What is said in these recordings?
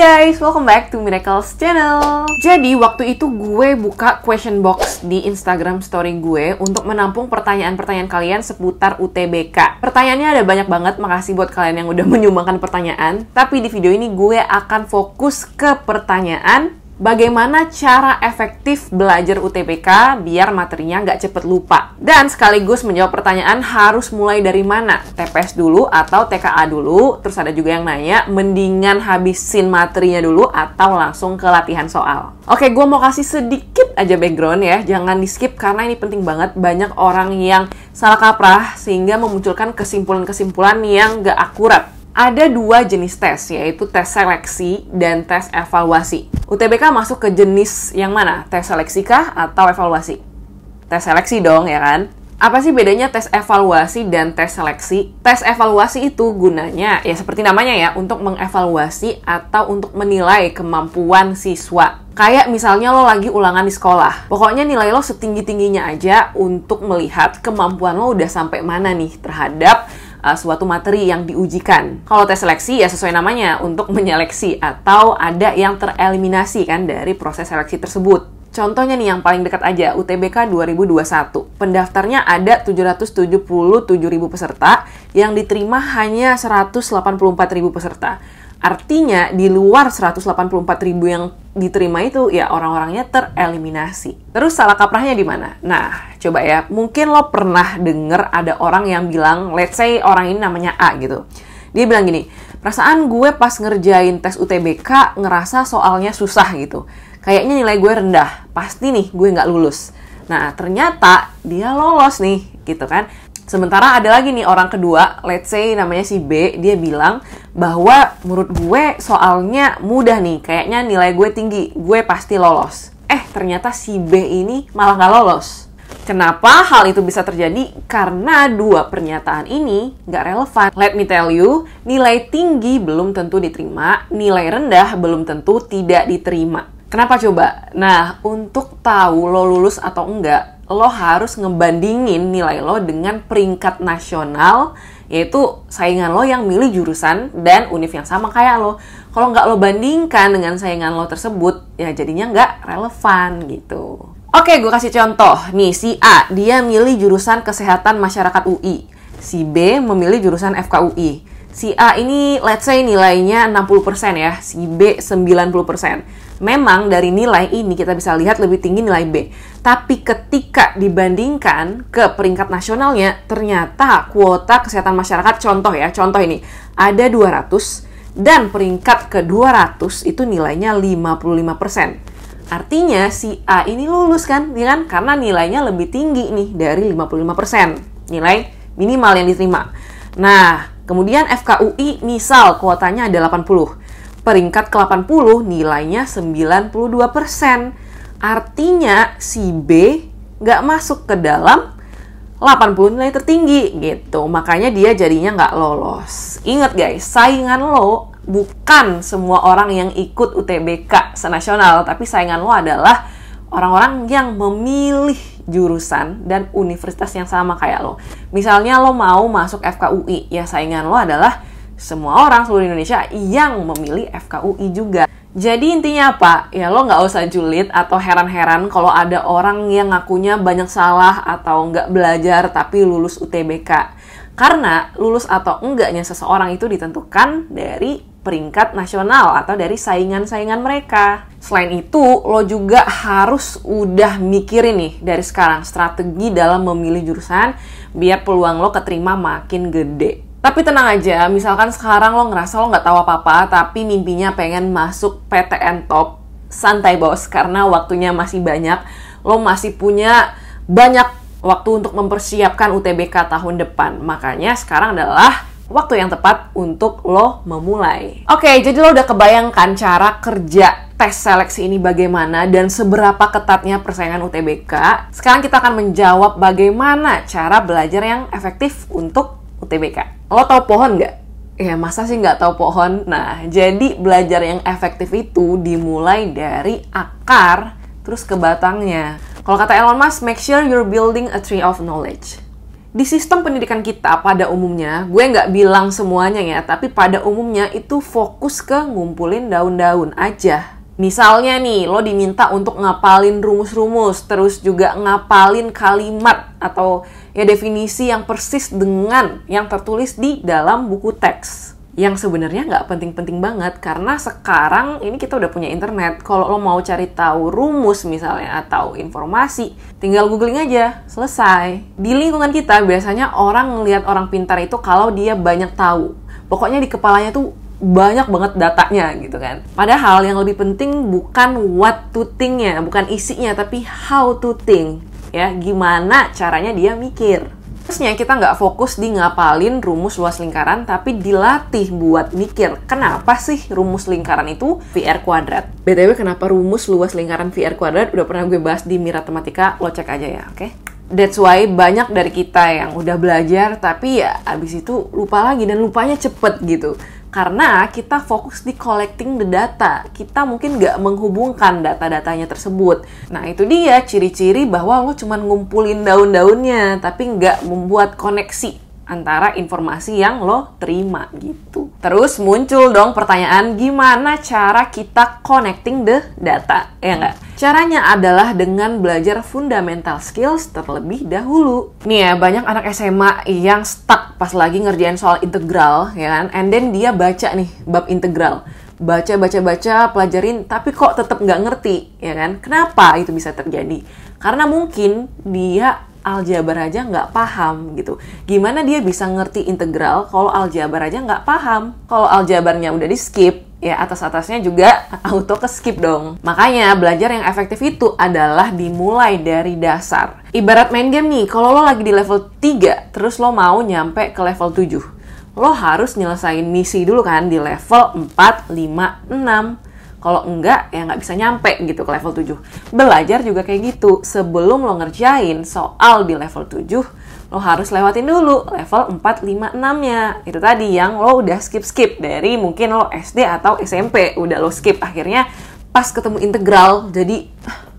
guys, welcome back to Miracles Channel. Jadi waktu itu gue buka question box di Instagram story gue untuk menampung pertanyaan-pertanyaan kalian seputar UTBK. Pertanyaannya ada banyak banget, makasih buat kalian yang udah menyumbangkan pertanyaan. Tapi di video ini gue akan fokus ke pertanyaan bagaimana cara efektif belajar UTBK biar materinya nggak cepet lupa. Dan sekaligus menjawab pertanyaan harus mulai dari mana? TPS dulu atau TKA dulu? Terus ada juga yang nanya, mendingan habisin materinya dulu atau langsung ke latihan soal? Oke, gue mau kasih sedikit aja background ya, jangan di skip karena ini penting banget. Banyak orang yang salah kaprah sehingga memunculkan kesimpulan-kesimpulan yang nggak akurat ada dua jenis tes, yaitu tes seleksi dan tes evaluasi. UTBK masuk ke jenis yang mana? Tes seleksi kah atau evaluasi? Tes seleksi dong, ya kan? Apa sih bedanya tes evaluasi dan tes seleksi? Tes evaluasi itu gunanya, ya seperti namanya ya, untuk mengevaluasi atau untuk menilai kemampuan siswa. Kayak misalnya lo lagi ulangan di sekolah. Pokoknya nilai lo setinggi-tingginya aja untuk melihat kemampuan lo udah sampai mana nih terhadap uh, suatu materi yang diujikan. Kalau tes seleksi ya sesuai namanya untuk menyeleksi atau ada yang tereliminasi kan dari proses seleksi tersebut. Contohnya nih yang paling dekat aja, UTBK 2021. Pendaftarnya ada 777.000 peserta, yang diterima hanya 184.000 peserta. Artinya di luar 184.000 yang diterima itu ya orang-orangnya tereliminasi. Terus salah kaprahnya di mana? Nah, coba ya, mungkin lo pernah denger ada orang yang bilang, let's say orang ini namanya A gitu. Dia bilang gini, perasaan gue pas ngerjain tes UTBK ngerasa soalnya susah gitu. Kayaknya nilai gue rendah, pasti nih gue nggak lulus. Nah, ternyata dia lolos nih, gitu kan. Sementara ada lagi nih orang kedua, let's say namanya si B, dia bilang bahwa menurut gue soalnya mudah nih, kayaknya nilai gue tinggi, gue pasti lolos. Eh, ternyata si B ini malah nggak lolos. Kenapa hal itu bisa terjadi? Karena dua pernyataan ini nggak relevan. Let me tell you, nilai tinggi belum tentu diterima, nilai rendah belum tentu tidak diterima. Kenapa coba? Nah, untuk tahu lo lulus atau enggak, lo harus ngebandingin nilai lo dengan peringkat nasional yaitu saingan lo yang milih jurusan dan univ yang sama kayak lo. Kalau nggak lo bandingkan dengan saingan lo tersebut, ya jadinya nggak relevan gitu. Oke, gue kasih contoh. Nih, si A, dia milih jurusan Kesehatan Masyarakat UI. Si B memilih jurusan FKUI. Si A ini, let's say nilainya 60% ya, si B 90% memang dari nilai ini kita bisa lihat lebih tinggi nilai B. Tapi ketika dibandingkan ke peringkat nasionalnya, ternyata kuota kesehatan masyarakat contoh ya, contoh ini ada 200 dan peringkat ke 200 itu nilainya 55%. Artinya si A ini lulus kan, ya kan? Karena nilainya lebih tinggi nih dari 55%. Nilai minimal yang diterima. Nah, kemudian FKUI misal kuotanya ada 80 peringkat ke-80 nilainya 92%. Artinya si B nggak masuk ke dalam 80 nilai tertinggi gitu. Makanya dia jadinya nggak lolos. Ingat guys, saingan lo bukan semua orang yang ikut UTBK senasional, tapi saingan lo adalah orang-orang yang memilih jurusan dan universitas yang sama kayak lo. Misalnya lo mau masuk FKUI, ya saingan lo adalah semua orang seluruh Indonesia yang memilih FKUI juga. Jadi intinya apa? Ya lo nggak usah julid atau heran-heran kalau ada orang yang ngakunya banyak salah atau nggak belajar tapi lulus UTBK. Karena lulus atau enggaknya seseorang itu ditentukan dari peringkat nasional atau dari saingan-saingan mereka. Selain itu, lo juga harus udah mikirin nih dari sekarang strategi dalam memilih jurusan biar peluang lo keterima makin gede. Tapi tenang aja, misalkan sekarang lo ngerasa lo nggak tahu apa-apa, tapi mimpinya pengen masuk PTN top, santai bos, karena waktunya masih banyak. Lo masih punya banyak waktu untuk mempersiapkan UTBK tahun depan. Makanya sekarang adalah waktu yang tepat untuk lo memulai. Oke, jadi lo udah kebayangkan cara kerja tes seleksi ini bagaimana dan seberapa ketatnya persaingan UTBK. Sekarang kita akan menjawab bagaimana cara belajar yang efektif untuk UTBK. Lo tau pohon nggak? Ya masa sih nggak tahu pohon? Nah, jadi belajar yang efektif itu dimulai dari akar terus ke batangnya. Kalau kata Elon Musk, make sure you're building a tree of knowledge. Di sistem pendidikan kita pada umumnya, gue nggak bilang semuanya ya, tapi pada umumnya itu fokus ke ngumpulin daun-daun aja. Misalnya nih, lo diminta untuk ngapalin rumus-rumus, terus juga ngapalin kalimat atau ya definisi yang persis dengan yang tertulis di dalam buku teks. Yang sebenarnya nggak penting-penting banget karena sekarang ini kita udah punya internet. Kalau lo mau cari tahu rumus misalnya atau informasi, tinggal googling aja, selesai. Di lingkungan kita biasanya orang ngelihat orang pintar itu kalau dia banyak tahu. Pokoknya di kepalanya tuh banyak banget datanya gitu kan. Padahal yang lebih penting bukan what to think-nya, bukan isinya, tapi how to think. Ya, gimana caranya dia mikir. Terusnya kita nggak fokus di ngapalin rumus luas lingkaran, tapi dilatih buat mikir. Kenapa sih rumus lingkaran itu VR kuadrat? BTW kenapa rumus luas lingkaran VR kuadrat udah pernah gue bahas di Mira Tematika, lo cek aja ya, oke? Okay? That's why banyak dari kita yang udah belajar tapi ya abis itu lupa lagi dan lupanya cepet gitu karena kita fokus di collecting the data. Kita mungkin nggak menghubungkan data-datanya tersebut. Nah, itu dia ciri-ciri bahwa lo cuma ngumpulin daun-daunnya, tapi nggak membuat koneksi antara informasi yang lo terima gitu. Terus muncul dong pertanyaan gimana cara kita connecting the data, ya nggak? Caranya adalah dengan belajar fundamental skills terlebih dahulu. Nih ya, banyak anak SMA yang stuck pas lagi ngerjain soal integral, ya kan? And then dia baca nih bab integral baca baca baca pelajarin tapi kok tetap nggak ngerti ya kan kenapa itu bisa terjadi karena mungkin dia aljabar aja nggak paham gitu. Gimana dia bisa ngerti integral kalau aljabar aja nggak paham? Kalau aljabarnya udah di skip, ya atas-atasnya juga auto ke skip dong. Makanya belajar yang efektif itu adalah dimulai dari dasar. Ibarat main game nih, kalau lo lagi di level 3, terus lo mau nyampe ke level 7. Lo harus nyelesain misi dulu kan di level 4, 5, 6 kalau enggak, ya nggak bisa nyampe gitu ke level 7. Belajar juga kayak gitu. Sebelum lo ngerjain soal di level 7, lo harus lewatin dulu level 4, 5, 6-nya. Itu tadi yang lo udah skip-skip dari mungkin lo SD atau SMP. Udah lo skip. Akhirnya pas ketemu integral, jadi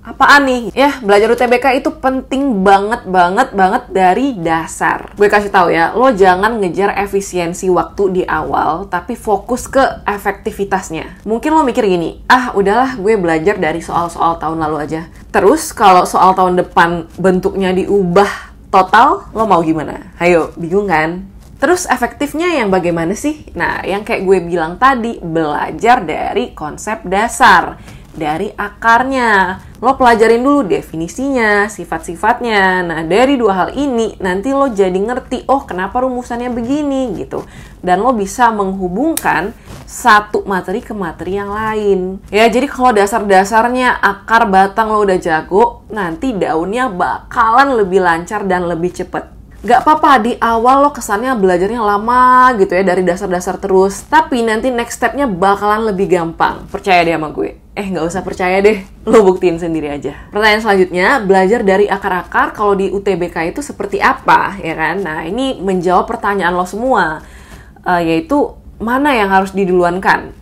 apaan nih? Ya, belajar UTBK itu penting banget banget banget dari dasar. Gue kasih tahu ya, lo jangan ngejar efisiensi waktu di awal, tapi fokus ke efektivitasnya. Mungkin lo mikir gini, ah udahlah gue belajar dari soal-soal tahun lalu aja. Terus kalau soal tahun depan bentuknya diubah total, lo mau gimana? Ayo, bingung kan? Terus efektifnya yang bagaimana sih? Nah, yang kayak gue bilang tadi, belajar dari konsep dasar dari akarnya. Lo pelajarin dulu definisinya, sifat-sifatnya. Nah, dari dua hal ini nanti lo jadi ngerti, oh kenapa rumusannya begini gitu. Dan lo bisa menghubungkan satu materi ke materi yang lain. Ya, jadi kalau dasar-dasarnya akar batang lo udah jago, nanti daunnya bakalan lebih lancar dan lebih cepet gak apa-apa di awal lo kesannya belajarnya lama gitu ya dari dasar-dasar terus. Tapi nanti next stepnya bakalan lebih gampang. Percaya deh sama gue. Eh nggak usah percaya deh. Lo buktiin sendiri aja. Pertanyaan selanjutnya belajar dari akar-akar kalau di UTBK itu seperti apa ya kan? Nah ini menjawab pertanyaan lo semua uh, yaitu mana yang harus diduluankan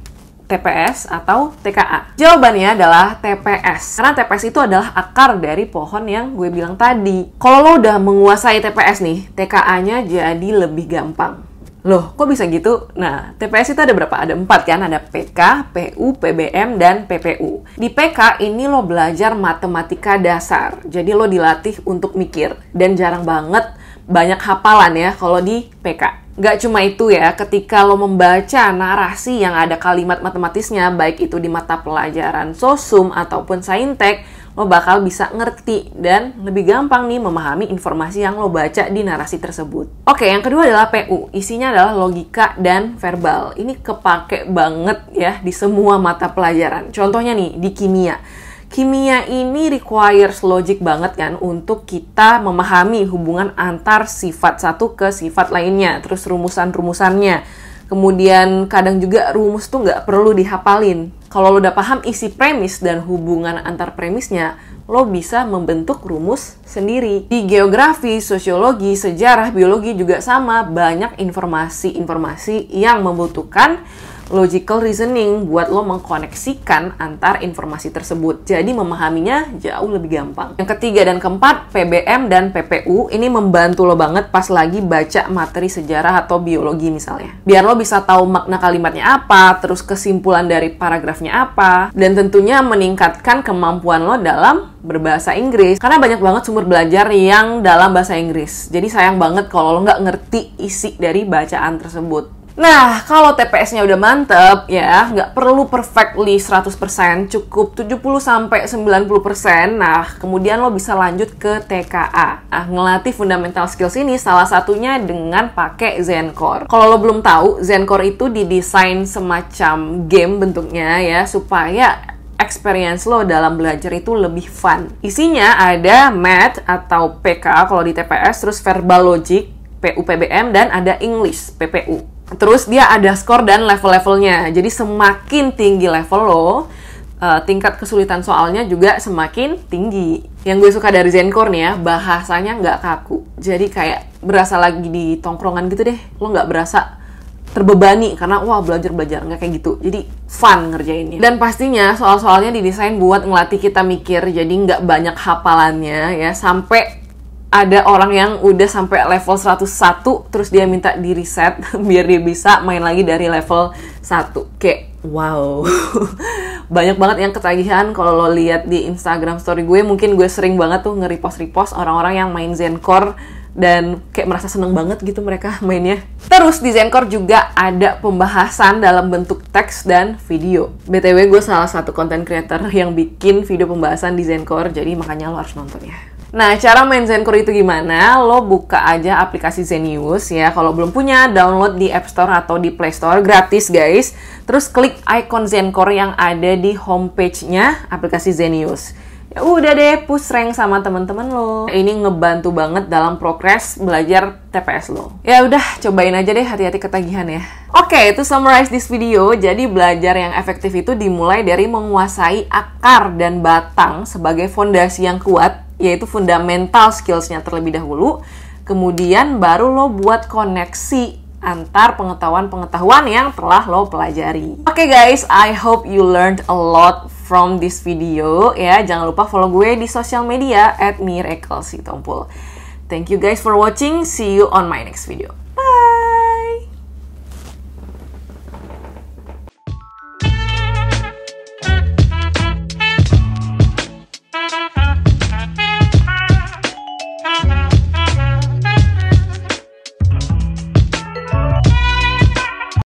TPS atau TKA? Jawabannya adalah TPS. Karena TPS itu adalah akar dari pohon yang gue bilang tadi. Kalau lo udah menguasai TPS nih, TKA-nya jadi lebih gampang. Loh, kok bisa gitu? Nah, TPS itu ada berapa? Ada empat kan? Ada PK, PU, PBM, dan PPU. Di PK ini lo belajar matematika dasar. Jadi lo dilatih untuk mikir. Dan jarang banget banyak hafalan ya kalau di PK. Gak cuma itu ya, ketika lo membaca narasi yang ada kalimat matematisnya, baik itu di mata pelajaran sosum ataupun saintek, lo bakal bisa ngerti dan lebih gampang nih memahami informasi yang lo baca di narasi tersebut. Oke, yang kedua adalah PU. Isinya adalah logika dan verbal. Ini kepake banget ya di semua mata pelajaran. Contohnya nih, di kimia kimia ini requires logic banget kan untuk kita memahami hubungan antar sifat satu ke sifat lainnya, terus rumusan-rumusannya. Kemudian kadang juga rumus tuh nggak perlu dihafalin. Kalau lo udah paham isi premis dan hubungan antar premisnya, lo bisa membentuk rumus sendiri. Di geografi, sosiologi, sejarah, biologi juga sama, banyak informasi-informasi yang membutuhkan logical reasoning buat lo mengkoneksikan antar informasi tersebut. Jadi memahaminya jauh lebih gampang. Yang ketiga dan keempat, PBM dan PPU ini membantu lo banget pas lagi baca materi sejarah atau biologi misalnya. Biar lo bisa tahu makna kalimatnya apa, terus kesimpulan dari paragrafnya apa, dan tentunya meningkatkan kemampuan lo dalam berbahasa Inggris. Karena banyak banget sumber belajar yang dalam bahasa Inggris. Jadi sayang banget kalau lo nggak ngerti isi dari bacaan tersebut. Nah, kalau TPS-nya udah mantep, ya, nggak perlu perfectly 100%, cukup 70-90%. Nah, kemudian lo bisa lanjut ke TKA. Nah, ngelatih fundamental skills ini salah satunya dengan pakai Zencore. Kalau lo belum tahu, Zencore itu didesain semacam game bentuknya ya, supaya experience lo dalam belajar itu lebih fun. Isinya ada math atau PK kalau di TPS, terus verbal logic, PUPBM, dan ada English, PPU. Terus dia ada skor dan level-levelnya. Jadi semakin tinggi level lo, uh, tingkat kesulitan soalnya juga semakin tinggi. Yang gue suka dari Zencore nih ya, bahasanya nggak kaku. Jadi kayak berasa lagi di tongkrongan gitu deh. Lo nggak berasa terbebani karena wah belajar belajar nggak kayak gitu jadi fun ngerjainnya dan pastinya soal-soalnya didesain buat ngelatih kita mikir jadi nggak banyak hafalannya ya sampai ada orang yang udah sampai level 101 terus dia minta di reset biar dia bisa main lagi dari level 1 kayak wow banyak banget yang ketagihan kalau lo lihat di Instagram story gue mungkin gue sering banget tuh nge-repost repost orang-orang yang main Zencore dan kayak merasa seneng banget gitu mereka mainnya. Terus di Zencore juga ada pembahasan dalam bentuk teks dan video. BTW gue salah satu content creator yang bikin video pembahasan di Zencore, jadi makanya lo harus nonton ya. Nah, cara main Zencore itu gimana? Lo buka aja aplikasi Zenius ya. Kalau belum punya, download di App Store atau di Play Store gratis, guys. Terus klik icon Zencore yang ada di homepage-nya aplikasi Zenius. Ya udah deh, push rank sama teman-teman lo. Ini ngebantu banget dalam progres belajar TPS lo. Ya udah, cobain aja deh hati-hati ketagihan ya. Oke, okay, to summarize this video, jadi belajar yang efektif itu dimulai dari menguasai akar dan batang sebagai fondasi yang kuat yaitu fundamental skillsnya terlebih dahulu, kemudian baru lo buat koneksi antar pengetahuan-pengetahuan yang telah lo pelajari. Oke okay guys, I hope you learned a lot from this video ya. Jangan lupa follow gue di sosial media at Miracle Thank you guys for watching. See you on my next video.